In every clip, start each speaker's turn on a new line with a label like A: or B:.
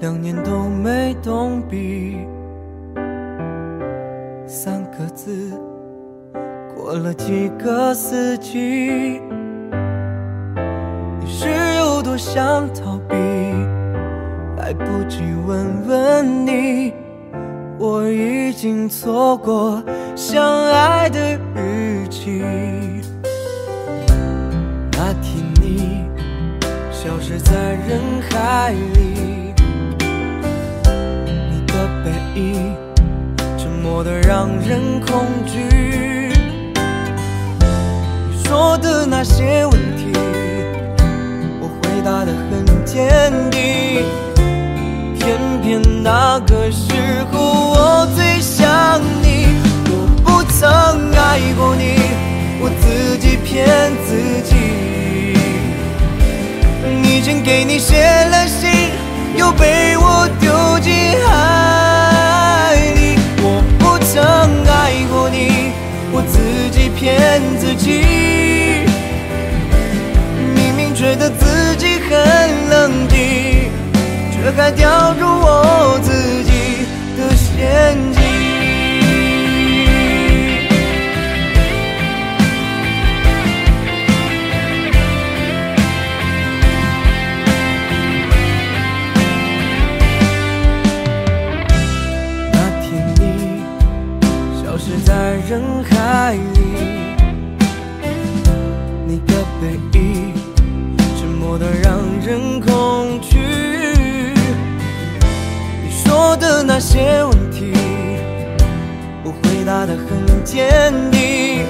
A: 两年都没动笔，三个字，过了几个四季。你是有多想逃避？来不及问问你，我已经错过相爱的日期。那天你消失在人海里，的背影沉默的让人恐惧。你说的那些问题，我回答的很坚定。偏偏那个时候我最想你，我不曾爱过你，我自己骗自己。却还掉入我自己的陷阱。那天你消失在人海里，你的背影沉默的让人恐些问题，我回答的很坚定。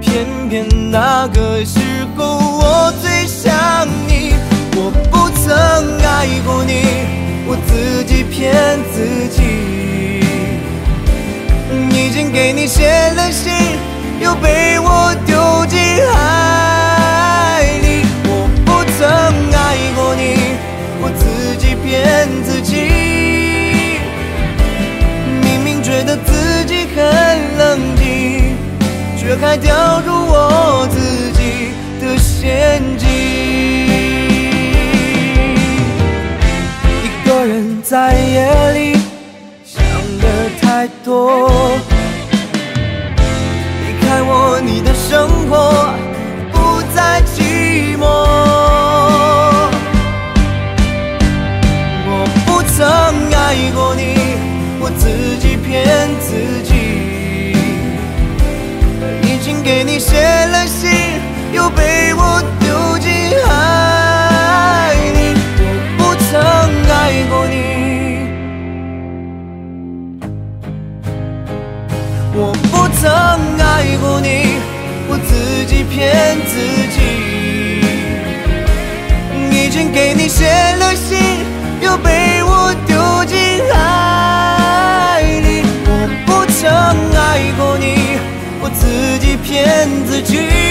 A: 偏偏那个时候我最想你，我不曾爱过你，我自己骗自己。已经给你写了信，又被我丢进掉入我自己的陷阱。一个人在夜里想的太多，离开我，你的生活我丢进海里。我不曾爱过你，我自己骗自己。